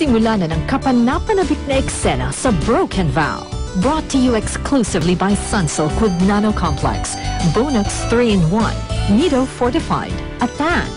Nagsisimula na ng kapanapanabik na eksena sa Broken Vow. Brought to you exclusively by Sunsilk with Nano Complex, Bonux 3-in-1, Nido Fortified, Atan,